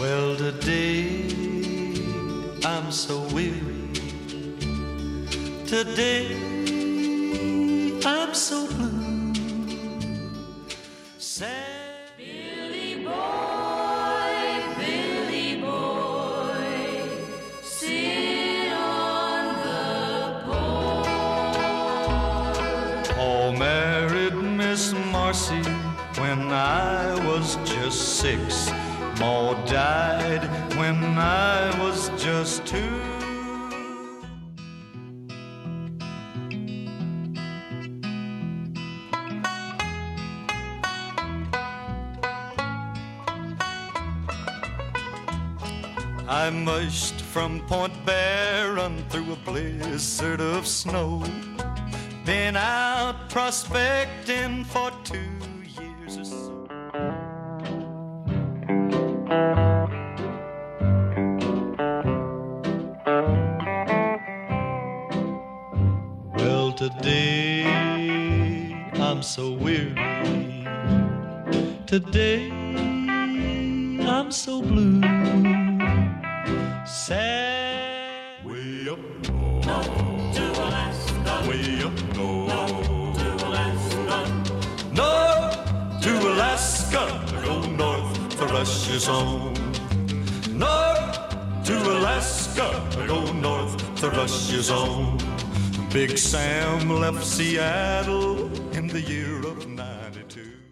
Well, today I'm so weary. Today I'm so blue. Sad. Billy boy, Billy boy, sit on the porch. Oh, married Miss Marcy when I was just six. Maud died when I was just two. I mushed from Point Barrow through a blizzard of snow. Been out prospecting for two years or so. Today I'm so weary. Today I'm so blue. Sad. Way up north, To Alaska, way up north, to Alaska. North to Alaska, go north for Russia's home. North to Alaska, go north to Russia's home. Big Sam left Seattle in the year of 92.